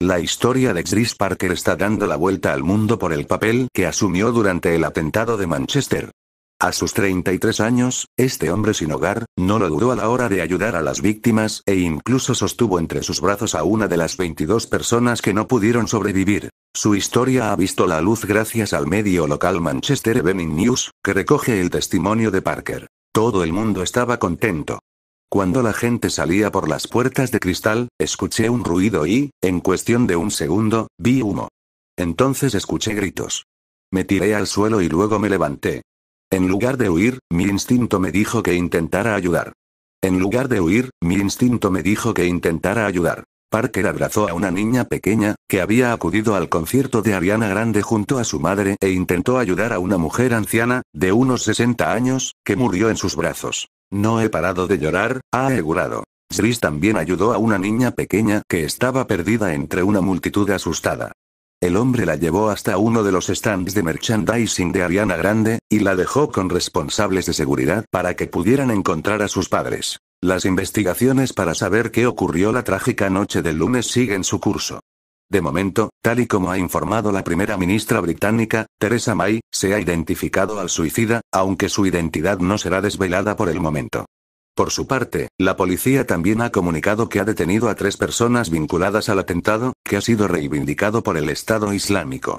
La historia de Chris Parker está dando la vuelta al mundo por el papel que asumió durante el atentado de Manchester. A sus 33 años, este hombre sin hogar, no lo dudó a la hora de ayudar a las víctimas e incluso sostuvo entre sus brazos a una de las 22 personas que no pudieron sobrevivir. Su historia ha visto la luz gracias al medio local Manchester Evening News, que recoge el testimonio de Parker. Todo el mundo estaba contento. Cuando la gente salía por las puertas de cristal, escuché un ruido y, en cuestión de un segundo, vi humo. Entonces escuché gritos. Me tiré al suelo y luego me levanté. En lugar de huir, mi instinto me dijo que intentara ayudar. En lugar de huir, mi instinto me dijo que intentara ayudar. Parker abrazó a una niña pequeña, que había acudido al concierto de Ariana Grande junto a su madre e intentó ayudar a una mujer anciana, de unos 60 años, que murió en sus brazos. No he parado de llorar, ha asegurado. Chris también ayudó a una niña pequeña que estaba perdida entre una multitud asustada. El hombre la llevó hasta uno de los stands de merchandising de Ariana Grande, y la dejó con responsables de seguridad para que pudieran encontrar a sus padres. Las investigaciones para saber qué ocurrió la trágica noche del lunes siguen su curso. De momento, tal y como ha informado la primera ministra británica, Theresa May, se ha identificado al suicida, aunque su identidad no será desvelada por el momento. Por su parte, la policía también ha comunicado que ha detenido a tres personas vinculadas al atentado, que ha sido reivindicado por el Estado Islámico.